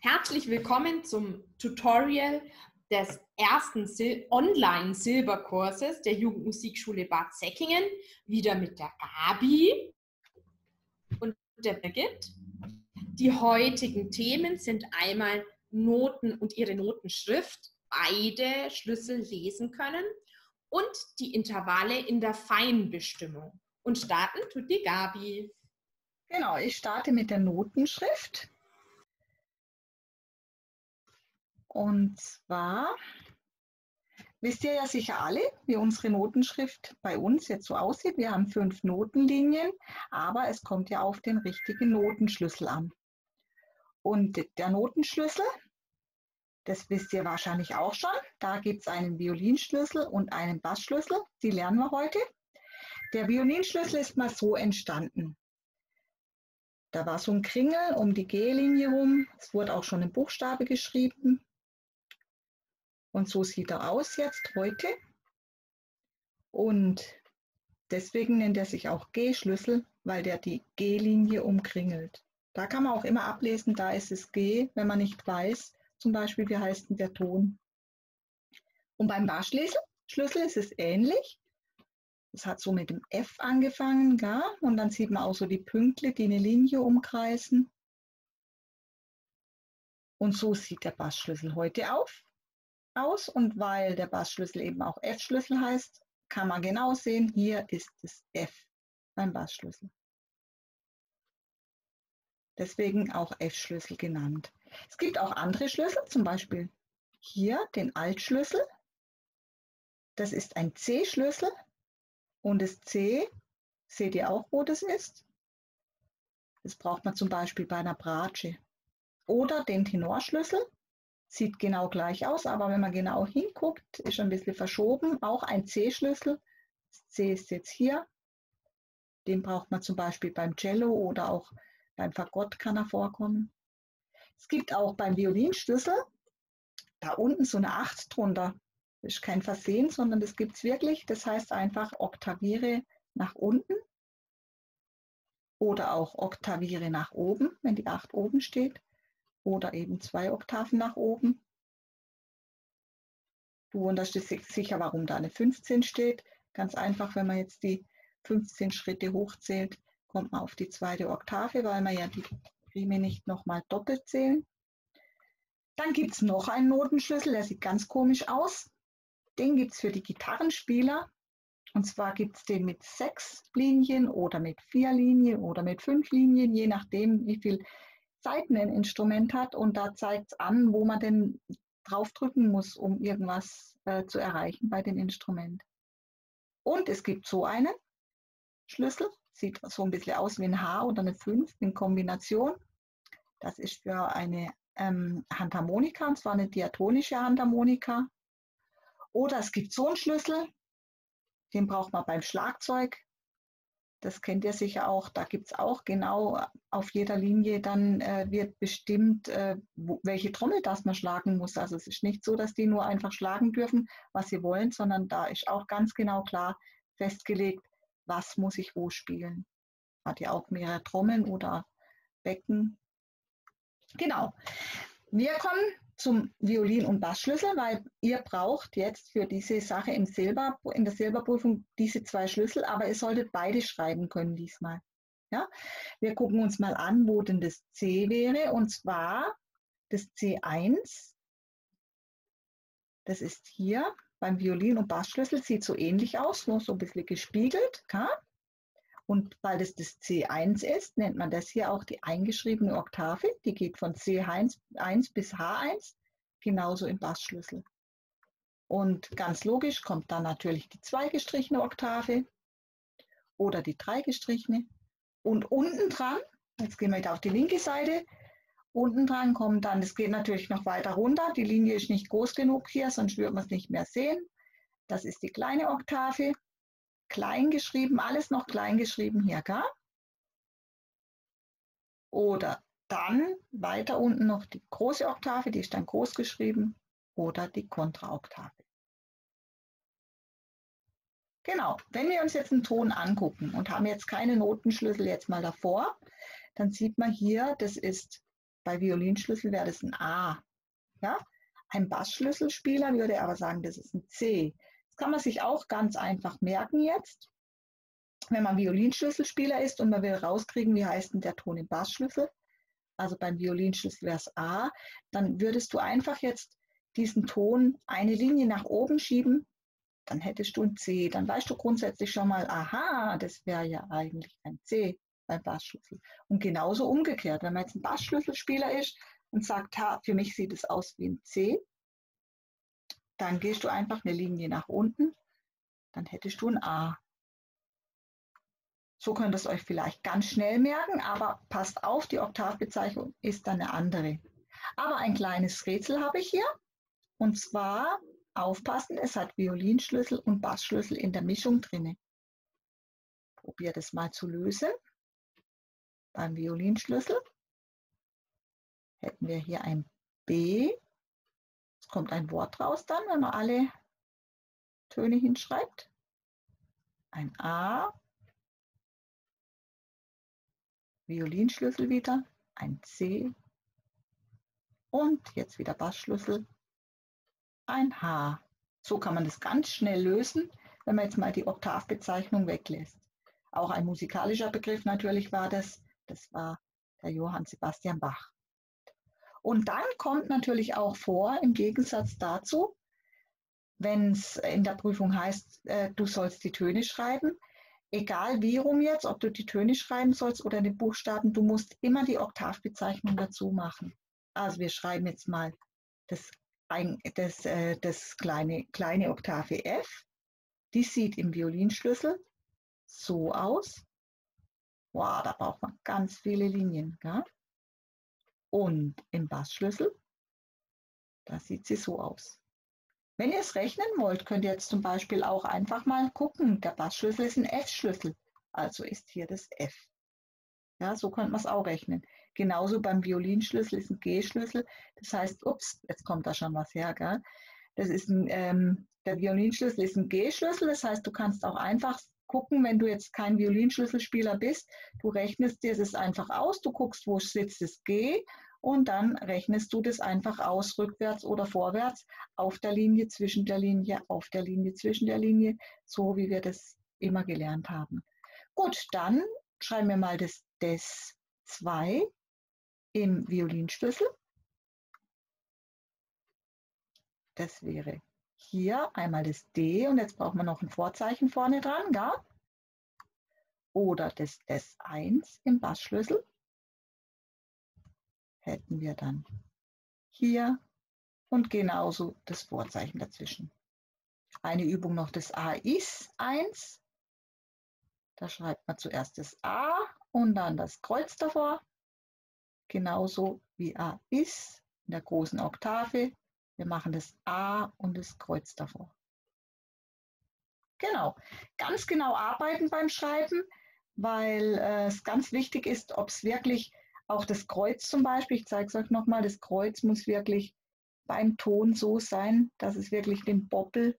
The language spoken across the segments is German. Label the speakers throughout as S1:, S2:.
S1: Herzlich willkommen zum Tutorial des ersten Sil Online-Silberkurses der Jugendmusikschule Bad Säckingen. Wieder mit der Gabi und der Birgit. Die heutigen Themen sind einmal Noten und ihre Notenschrift, beide Schlüssel lesen können und die Intervalle in der Feinbestimmung. Und starten tut die Gabi.
S2: Genau, ich starte mit der Notenschrift. Und zwar wisst ihr ja sicher alle, wie unsere Notenschrift bei uns jetzt so aussieht. Wir haben fünf Notenlinien, aber es kommt ja auf den richtigen Notenschlüssel an. Und der Notenschlüssel, das wisst ihr wahrscheinlich auch schon, da gibt es einen Violinschlüssel und einen Bassschlüssel. Die lernen wir heute. Der Violinschlüssel ist mal so entstanden. Da war so ein Kringel um die G-Linie rum. Es wurde auch schon ein Buchstabe geschrieben. Und so sieht er aus jetzt heute. Und deswegen nennt er sich auch G-Schlüssel, weil der die G-Linie umkringelt. Da kann man auch immer ablesen, da ist es G, wenn man nicht weiß, zum Beispiel, wie heißt denn der Ton. Und beim Bassschlüssel Schlüssel ist es ähnlich. Es hat so mit dem F angefangen, gell? und dann sieht man auch so die Pünktli, die eine Linie umkreisen. Und so sieht der Bassschlüssel heute auf aus und weil der Bassschlüssel eben auch F-Schlüssel heißt, kann man genau sehen, hier ist es F beim Bassschlüssel. Deswegen auch F-Schlüssel genannt. Es gibt auch andere Schlüssel, zum Beispiel hier den Altschlüssel. Das ist ein C-Schlüssel und das C, seht ihr auch, wo das ist? Das braucht man zum Beispiel bei einer Bratsche. Oder den Tenorschlüssel, Sieht genau gleich aus, aber wenn man genau hinguckt, ist ein bisschen verschoben. Auch ein C-Schlüssel. C ist jetzt hier. Den braucht man zum Beispiel beim Cello oder auch beim Fagott kann er vorkommen. Es gibt auch beim Violinschlüssel da unten so eine 8 drunter. Das ist kein Versehen, sondern das gibt es wirklich. Das heißt einfach oktaviere nach unten oder auch oktaviere nach oben, wenn die 8 oben steht oder eben zwei Oktaven nach oben. Du wunderst dich sicher, warum da eine 15 steht. Ganz einfach, wenn man jetzt die 15 Schritte hochzählt, kommt man auf die zweite Oktave, weil man ja die Riemen nicht nochmal doppelt zählen. Dann gibt es noch einen Notenschlüssel, der sieht ganz komisch aus. Den gibt es für die Gitarrenspieler. Und zwar gibt es den mit sechs Linien oder mit vier Linien oder mit fünf Linien, je nachdem, wie viel Seiten ein Instrument hat und da zeigt es an, wo man denn drauf drücken muss, um irgendwas äh, zu erreichen bei dem Instrument. Und es gibt so einen Schlüssel, sieht so ein bisschen aus wie ein H oder eine 5 in Kombination. Das ist für eine ähm, Handharmonika, und zwar eine diatonische Handharmonika. Oder es gibt so einen Schlüssel, den braucht man beim Schlagzeug. Das kennt ihr sicher auch. Da gibt es auch genau auf jeder Linie, dann äh, wird bestimmt, äh, wo, welche Trommel das man schlagen muss. Also es ist nicht so, dass die nur einfach schlagen dürfen, was sie wollen, sondern da ist auch ganz genau klar festgelegt, was muss ich wo spielen. Hat ja auch mehrere Trommeln oder Becken. Genau. Wir kommen zum Violin- und Bassschlüssel, weil ihr braucht jetzt für diese Sache im Silber, in der Silberprüfung diese zwei Schlüssel, aber ihr solltet beide schreiben können diesmal. Ja? Wir gucken uns mal an, wo denn das C wäre, und zwar das C1. Das ist hier beim Violin- und Bassschlüssel, sieht so ähnlich aus, nur so ein bisschen gespiegelt. Ja? Und weil das das C1 ist, nennt man das hier auch die eingeschriebene Oktave. Die geht von C1 bis H1, genauso im Bassschlüssel. Und ganz logisch kommt dann natürlich die zweigestrichene Oktave oder die dreigestrichene. Und unten dran, jetzt gehen wir wieder auf die linke Seite, unten dran kommt dann, das geht natürlich noch weiter runter, die Linie ist nicht groß genug hier, sonst würde man es nicht mehr sehen. Das ist die kleine Oktave klein geschrieben, alles noch klein geschrieben hier, gell? Oder dann weiter unten noch die große Oktave, die ist dann groß geschrieben, oder die Kontraoktave. Genau, wenn wir uns jetzt einen Ton angucken und haben jetzt keine Notenschlüssel jetzt mal davor, dann sieht man hier, das ist Bei Violinschlüssel wäre das ein A. Ja? Ein Bassschlüsselspieler würde aber sagen, das ist ein C. Kann man sich auch ganz einfach merken jetzt. Wenn man Violinschlüsselspieler ist und man will rauskriegen, wie heißt denn der Ton im Bassschlüssel, also beim Violinschlüssel wäre es A, dann würdest du einfach jetzt diesen Ton eine Linie nach oben schieben, dann hättest du ein C. Dann weißt du grundsätzlich schon mal, aha, das wäre ja eigentlich ein C beim Bassschlüssel. Und genauso umgekehrt, wenn man jetzt ein Bassschlüsselspieler ist und sagt, ha, für mich sieht es aus wie ein C, dann gehst du einfach eine Linie nach unten, dann hättest du ein A. So könnt ihr es euch vielleicht ganz schnell merken, aber passt auf, die Oktavbezeichnung ist dann eine andere. Aber ein kleines Rätsel habe ich hier. Und zwar aufpassen, es hat Violinschlüssel und Bassschlüssel in der Mischung drin. Probiert es mal zu lösen. Beim Violinschlüssel hätten wir hier ein B. Kommt ein Wort raus dann, wenn man alle Töne hinschreibt. Ein A Violinschlüssel wieder, ein C und jetzt wieder Bassschlüssel, ein H. So kann man das ganz schnell lösen, wenn man jetzt mal die Oktavbezeichnung weglässt. Auch ein musikalischer Begriff natürlich war das, das war der Johann Sebastian Bach. Und dann kommt natürlich auch vor, im Gegensatz dazu, wenn es in der Prüfung heißt, äh, du sollst die Töne schreiben, egal wie rum jetzt, ob du die Töne schreiben sollst oder die Buchstaben, du musst immer die Oktavbezeichnung dazu machen. Also wir schreiben jetzt mal das, das, äh, das kleine, kleine Oktave F. Die sieht im Violinschlüssel so aus. Wow, da braucht man ganz viele Linien. Gell? Und im Bassschlüssel, da sieht sie so aus. Wenn ihr es rechnen wollt, könnt ihr jetzt zum Beispiel auch einfach mal gucken. Der Bassschlüssel ist ein F-Schlüssel, also ist hier das F. Ja, so könnte man es auch rechnen. Genauso beim Violinschlüssel ist ein G-Schlüssel. Das heißt, ups, jetzt kommt da schon was her. Gell? Das ist ein, ähm, der Violinschlüssel ist ein G-Schlüssel. Das heißt, du kannst auch einfach gucken, wenn du jetzt kein Violinschlüsselspieler bist, du rechnest dir das einfach aus, du guckst, wo sitzt das G und dann rechnest du das einfach aus, rückwärts oder vorwärts, auf der Linie, zwischen der Linie, auf der Linie, zwischen der Linie, so wie wir das immer gelernt haben. Gut, dann schreiben wir mal das des 2 im Violinschlüssel. Das wäre hier einmal das D und jetzt brauchen wir noch ein Vorzeichen vorne dran, gell? Oder das S1 im Bassschlüssel hätten wir dann hier und genauso das Vorzeichen dazwischen. Eine Übung noch das A ist 1. Da schreibt man zuerst das A und dann das Kreuz davor. Genauso wie A ist in der großen Oktave. Wir machen das A und das Kreuz davor. Genau, ganz genau arbeiten beim Schreiben, weil äh, es ganz wichtig ist, ob es wirklich auch das Kreuz zum Beispiel, ich zeige es euch nochmal, das Kreuz muss wirklich beim Ton so sein, dass es wirklich den Boppel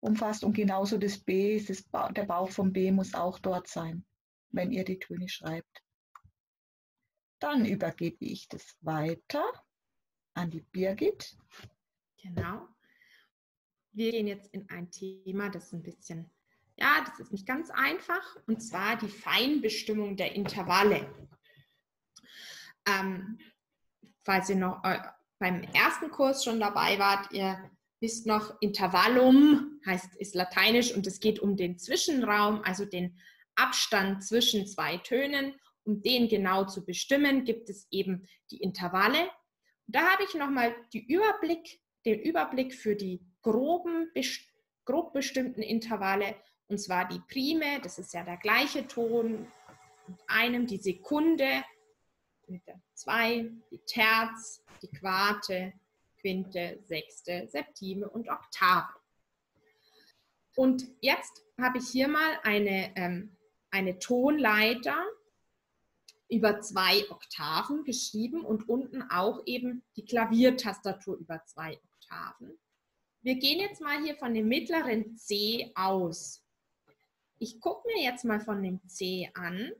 S2: umfasst und genauso das B, das ba der Bauch vom B muss auch dort sein, wenn ihr die Töne schreibt. Dann übergebe ich das weiter an die Birgit.
S1: Genau. Wir gehen jetzt in ein Thema, das ein bisschen, ja, das ist nicht ganz einfach, und zwar die Feinbestimmung der Intervalle. Ähm, falls ihr noch äh, beim ersten Kurs schon dabei wart, ihr wisst noch, Intervallum heißt, ist lateinisch und es geht um den Zwischenraum, also den Abstand zwischen zwei Tönen. Um den genau zu bestimmen, gibt es eben die Intervalle. Da habe ich nochmal Überblick, den Überblick für die groben, grob bestimmten Intervalle, und zwar die Prime, das ist ja der gleiche Ton, mit einem die Sekunde, mit der 2, die Terz, die Quarte, Quinte, Sechste, Septime und Oktave. Und jetzt habe ich hier mal eine, ähm, eine Tonleiter über zwei Oktaven geschrieben und unten auch eben die Klaviertastatur über zwei Oktaven. Wir gehen jetzt mal hier von dem mittleren C aus. Ich gucke mir jetzt mal von dem C an,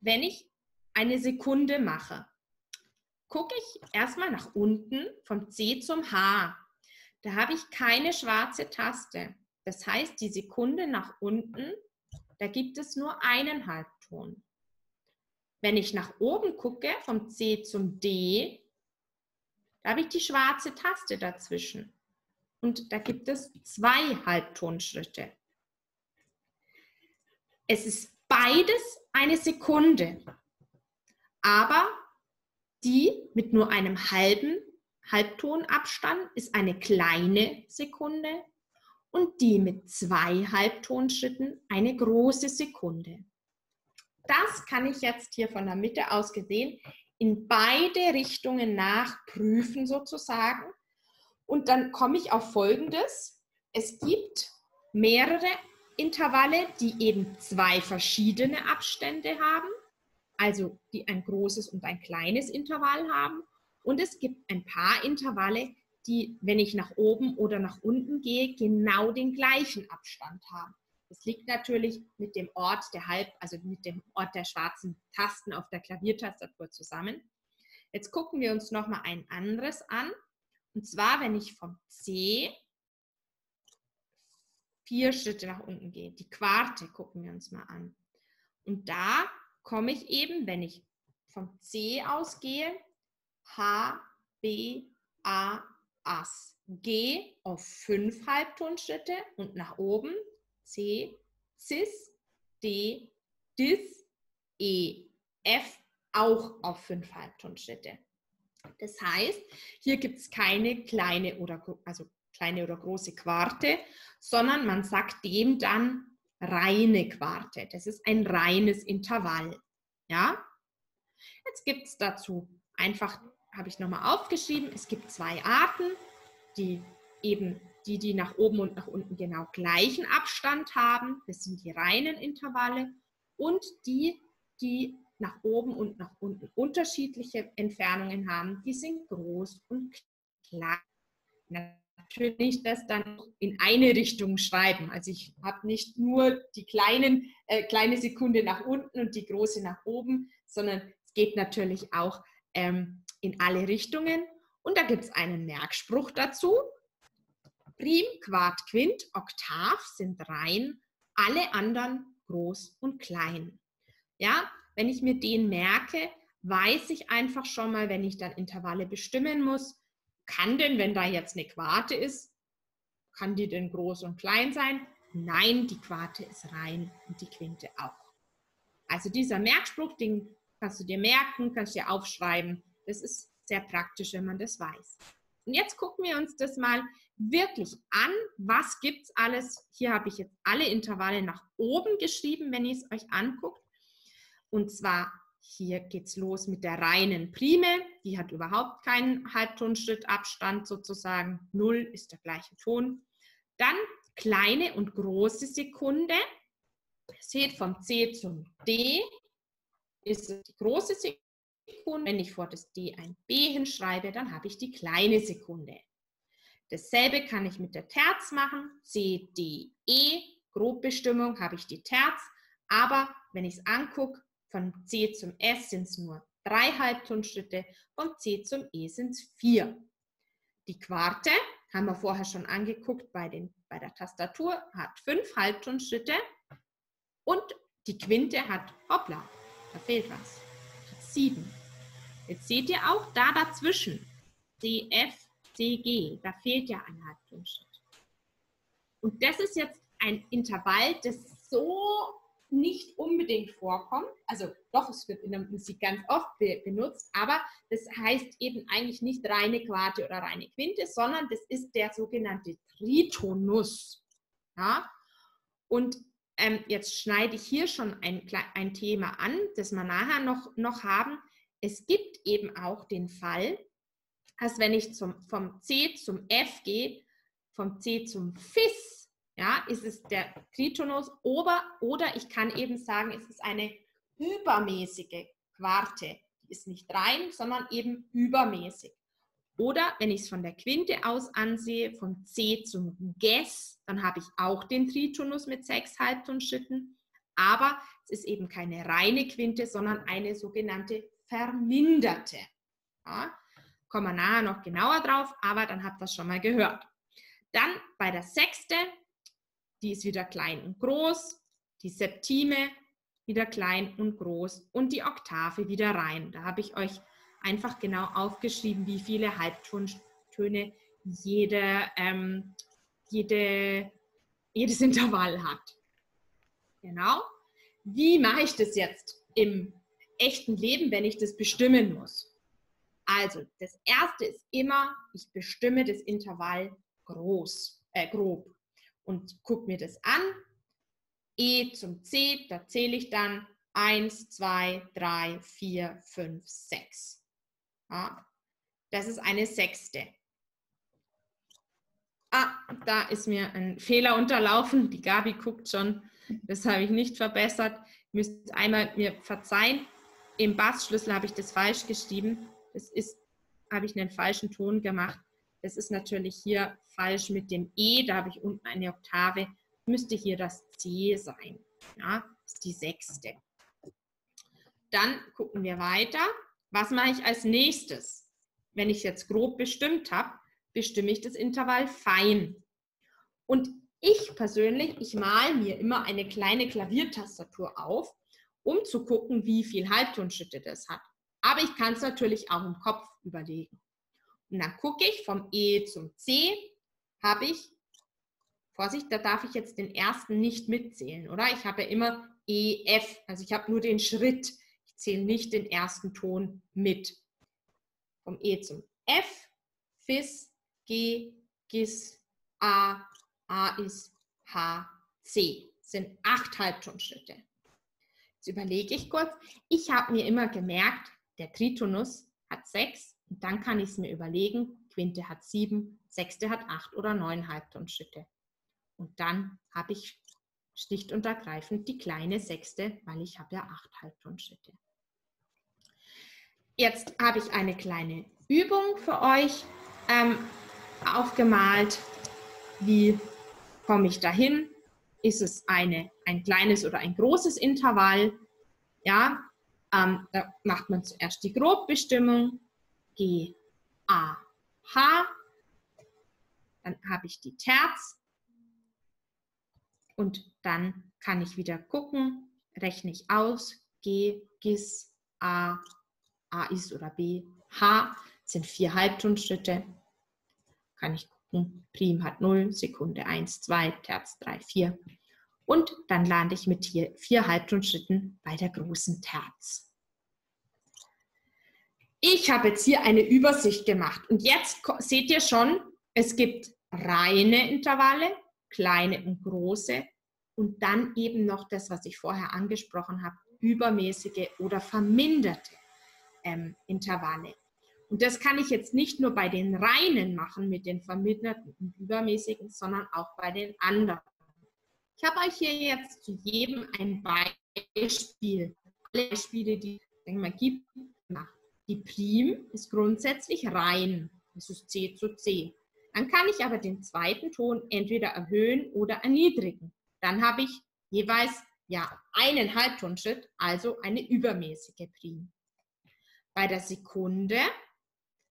S1: wenn ich eine Sekunde mache. gucke ich erstmal nach unten vom C zum H. Da habe ich keine schwarze Taste. Das heißt, die Sekunde nach unten, da gibt es nur einen Halbton. Wenn ich nach oben gucke, vom C zum D, da habe ich die schwarze Taste dazwischen. Und da gibt es zwei Halbtonschritte. Es ist beides eine Sekunde, aber die mit nur einem halben Halbtonabstand ist eine kleine Sekunde und die mit zwei Halbtonschritten eine große Sekunde. Das kann ich jetzt hier von der Mitte aus gesehen in beide Richtungen nachprüfen sozusagen. Und dann komme ich auf Folgendes. Es gibt mehrere Intervalle, die eben zwei verschiedene Abstände haben, also die ein großes und ein kleines Intervall haben. Und es gibt ein paar Intervalle, die, wenn ich nach oben oder nach unten gehe, genau den gleichen Abstand haben. Das liegt natürlich mit dem Ort der Halb, also mit dem Ort der schwarzen Tasten auf der Klaviertastatur zusammen. Jetzt gucken wir uns noch mal ein anderes an. Und zwar, wenn ich vom C vier Schritte nach unten gehe. Die Quarte gucken wir uns mal an. Und da komme ich eben, wenn ich vom C ausgehe, H, B, A, As. G auf fünf Halbtonschritte und nach oben C, Cis, D, Dis, E, F auch auf fünf Halbtonschritte. Das heißt, hier gibt es keine kleine oder, also kleine oder große Quarte, sondern man sagt dem dann reine Quarte. Das ist ein reines Intervall. Ja? Jetzt gibt es dazu einfach, habe ich nochmal aufgeschrieben, es gibt zwei Arten, die eben die, die nach oben und nach unten genau gleichen Abstand haben. Das sind die reinen Intervalle. Und die, die nach oben und nach unten unterschiedliche Entfernungen haben, die sind groß und klein. Natürlich das dann in eine Richtung schreiben. Also ich habe nicht nur die kleinen, äh, kleine Sekunde nach unten und die große nach oben, sondern es geht natürlich auch ähm, in alle Richtungen. Und da gibt es einen Merkspruch dazu. Prim, Quart, Quint, Oktav sind rein, alle anderen groß und klein. Ja, wenn ich mir den merke, weiß ich einfach schon mal, wenn ich dann Intervalle bestimmen muss, kann denn, wenn da jetzt eine Quarte ist, kann die denn groß und klein sein? Nein, die Quarte ist rein und die Quinte auch. Also dieser Merkspruch, den kannst du dir merken, kannst du dir aufschreiben. Das ist sehr praktisch, wenn man das weiß. Und jetzt gucken wir uns das mal wirklich an. Was gibt es alles? Hier habe ich jetzt alle Intervalle nach oben geschrieben, wenn ihr es euch anguckt. Und zwar hier geht es los mit der reinen Prime. Die hat überhaupt keinen Halbtonschrittabstand sozusagen. Null ist der gleiche Ton. Dann kleine und große Sekunde. Seht vom C zum D ist die große Sekunde. Wenn ich vor das D ein B hinschreibe, dann habe ich die kleine Sekunde. Dasselbe kann ich mit der Terz machen. C, D, E, Grobbestimmung habe ich die Terz. Aber wenn ich es angucke, von C zum S sind es nur drei Halbtonschritte, von C zum E sind es vier. Die Quarte, haben wir vorher schon angeguckt bei, den, bei der Tastatur, hat fünf Halbtonschritte und die Quinte hat, hoppla, da fehlt was, hat sieben. Jetzt seht ihr auch da dazwischen, C, F, C, G, da fehlt ja ein Halbtonschritt. Und das ist jetzt ein Intervall, das so nicht unbedingt vorkommt. Also doch, es wird in der Musik ganz oft be benutzt, aber das heißt eben eigentlich nicht reine Quarte oder reine Quinte, sondern das ist der sogenannte Tritonus. Ja? Und ähm, jetzt schneide ich hier schon ein, ein Thema an, das wir nachher noch, noch haben. Es gibt eben auch den Fall, dass wenn ich zum, vom C zum F gehe, vom C zum Fis, ja, ist es der Tritonus oder, oder ich kann eben sagen, es ist eine übermäßige Quarte. Die ist nicht rein, sondern eben übermäßig. Oder wenn ich es von der Quinte aus ansehe, vom C zum Ges, dann habe ich auch den Tritonus mit sechs Halbtonschritten. Aber es ist eben keine reine Quinte, sondern eine sogenannte verminderte Ja, kommen wir nachher noch genauer drauf, aber dann habt ihr das schon mal gehört. Dann bei der Sechste, die ist wieder klein und groß, die Septime wieder klein und groß und die Oktave wieder rein. Da habe ich euch einfach genau aufgeschrieben, wie viele Halbtontöne jede, ähm, jede, jedes Intervall hat. Genau. Wie mache ich das jetzt im echten Leben, wenn ich das bestimmen muss? Also, das erste ist immer, ich bestimme das Intervall groß, äh, grob und gucke mir das an. E zum C, da zähle ich dann 1, 2, 3, 4, 5, 6. Ja, das ist eine Sechste. Ah, da ist mir ein Fehler unterlaufen. Die Gabi guckt schon. Das habe ich nicht verbessert. Ihr müsst einmal mir verzeihen. Im Bassschlüssel habe ich das falsch geschrieben. Das ist, habe ich einen falschen Ton gemacht. Das ist natürlich hier falsch mit dem E. Da habe ich unten eine Oktave. Müsste hier das C sein. Ja, das ist die sechste. Dann gucken wir weiter. Was mache ich als nächstes? Wenn ich jetzt grob bestimmt habe, bestimme ich das Intervall fein. Und ich persönlich, ich male mir immer eine kleine Klaviertastatur auf, um zu gucken, wie viel Halbtonschritte das hat. Aber ich kann es natürlich auch im Kopf überlegen. Und dann gucke ich vom E zum C, habe ich, Vorsicht, da darf ich jetzt den ersten nicht mitzählen, oder? Ich habe ja immer E, F, also ich habe nur den Schritt. Ich zähle nicht den ersten Ton mit. Vom E zum F, Fis, G, Gis, A, A ist H, C. Das sind acht Halbtonschritte. Jetzt überlege ich kurz. Ich habe mir immer gemerkt, der Tritonus hat sechs und dann kann ich es mir überlegen, Quinte hat sieben, Sechste hat acht oder neun Halbtonschritte. Und dann habe ich schlicht und ergreifend die kleine Sechste, weil ich habe ja acht Halbtonschritte. Jetzt habe ich eine kleine Übung für euch. Ähm, aufgemalt, wie komme ich dahin? Ist es eine, ein kleines oder ein großes Intervall? Ja, ähm, da macht man zuerst die Grobbestimmung. G, A, H. Dann habe ich die Terz. Und dann kann ich wieder gucken, rechne ich aus. G, Gis, A, A ist oder B, H sind vier Halbtonschritte kann ich gucken, Prim hat 0, Sekunde 1, 2, Terz 3, 4. Und dann lande ich mit hier vier Halbtonschritten bei der großen Terz. Ich habe jetzt hier eine Übersicht gemacht und jetzt seht ihr schon, es gibt reine Intervalle, kleine und große und dann eben noch das, was ich vorher angesprochen habe, übermäßige oder verminderte ähm, Intervalle. Und das kann ich jetzt nicht nur bei den reinen machen mit den verminderten und übermäßigen, sondern auch bei den anderen. Ich habe euch hier jetzt zu jedem ein Beispiel, alle Beispiele, die es mal gibt, gemacht. Die Prim ist grundsätzlich rein, das ist C zu C. Dann kann ich aber den zweiten Ton entweder erhöhen oder erniedrigen. Dann habe ich jeweils ja einen Halbtonschritt, also eine übermäßige Prim. Bei der Sekunde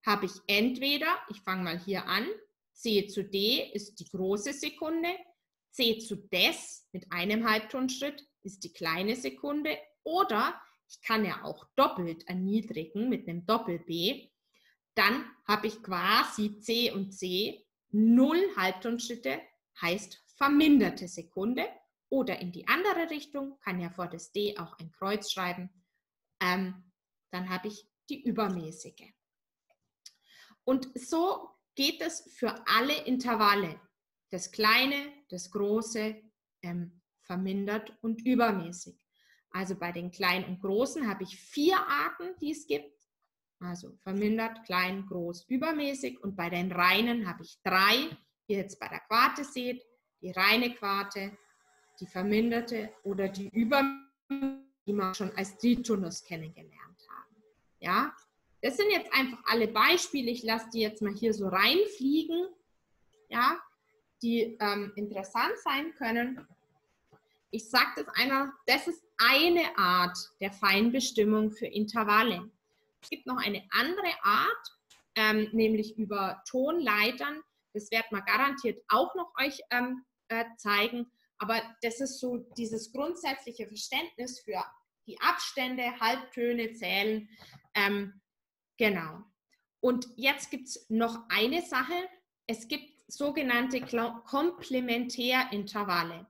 S1: habe ich entweder, ich fange mal hier an, C zu D ist die große Sekunde, C zu Des mit einem Halbtonschritt ist die kleine Sekunde oder ich kann ja auch doppelt erniedrigen mit einem Doppel-B. Dann habe ich quasi C und C, null Halbtonschritte, heißt verminderte Sekunde. Oder in die andere Richtung, kann ja vor das D auch ein Kreuz schreiben. Ähm, dann habe ich die übermäßige. Und so geht es für alle Intervalle. Das kleine, das große, ähm, vermindert und übermäßig. Also bei den kleinen und großen habe ich vier Arten, die es gibt. Also vermindert, klein, groß, übermäßig. Und bei den reinen habe ich drei, wie ihr jetzt bei der Quarte seht. Die reine Quarte, die verminderte oder die übermäßige, die wir schon als Tritonus kennengelernt haben. Ja, das sind jetzt einfach alle Beispiele. Ich lasse die jetzt mal hier so reinfliegen, ja, die ähm, interessant sein können. Ich sage das einer, das ist eine Art der Feinbestimmung für Intervalle. Es gibt noch eine andere Art, ähm, nämlich über Tonleitern. Das wird man garantiert auch noch euch ähm, äh, zeigen. Aber das ist so dieses grundsätzliche Verständnis für die Abstände, Halbtöne zählen. Ähm, genau. Und jetzt gibt es noch eine Sache. Es gibt sogenannte Komplementärintervalle.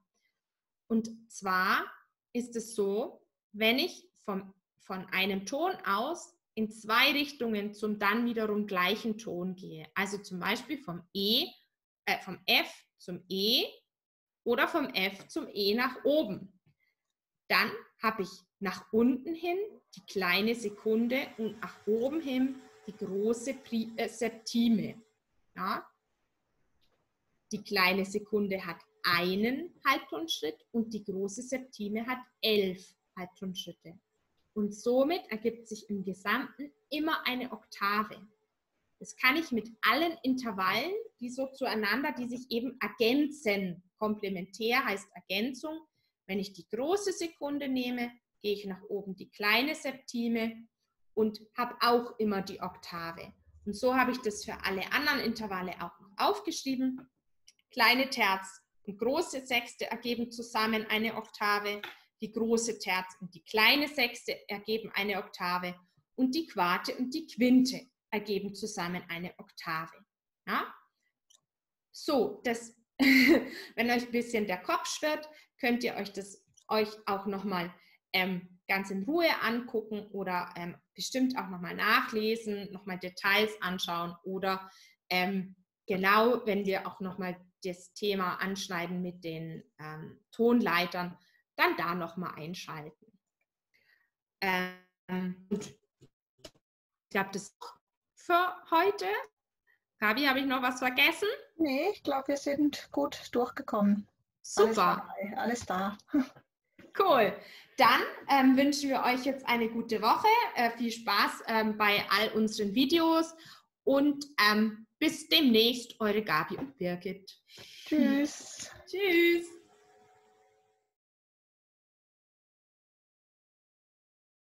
S1: Und zwar ist es so, wenn ich vom, von einem Ton aus in zwei Richtungen zum dann wiederum gleichen Ton gehe. Also zum Beispiel vom E, äh, vom F zum E oder vom F zum E nach oben. Dann habe ich nach unten hin die kleine Sekunde und nach oben hin die große Pri äh, Septime. Ja? Die kleine Sekunde hat einen Halbtonschritt und die große Septime hat elf Halbtonschritte. Und somit ergibt sich im Gesamten immer eine Oktave. Das kann ich mit allen Intervallen, die so zueinander, die sich eben ergänzen. Komplementär heißt Ergänzung. Wenn ich die große Sekunde nehme, gehe ich nach oben die kleine Septime und habe auch immer die Oktave. Und so habe ich das für alle anderen Intervalle auch aufgeschrieben. Kleine Terz und große Sechste ergeben zusammen eine Oktave. Die große Terz und die kleine Sechste ergeben eine Oktave. Und die Quarte und die Quinte ergeben zusammen eine Oktave. Ja? So, das, wenn euch ein bisschen der Kopf schwirrt, könnt ihr euch das euch auch nochmal ähm, ganz in Ruhe angucken oder ähm, bestimmt auch nochmal nachlesen, nochmal Details anschauen oder ähm, genau, wenn wir auch nochmal das Thema anschneiden mit den ähm, Tonleitern, dann da nochmal einschalten. Ähm, ich glaube, das für heute. Gabi, habe ich noch was vergessen?
S2: Nee, ich glaube, wir sind gut durchgekommen.
S1: Super.
S2: Alles, alles da.
S1: Cool. Dann ähm, wünschen wir euch jetzt eine gute Woche. Äh, viel Spaß ähm, bei all unseren Videos und ähm, bis demnächst, eure Gabi und Birgit.
S2: Tschüss.
S1: Tschüss.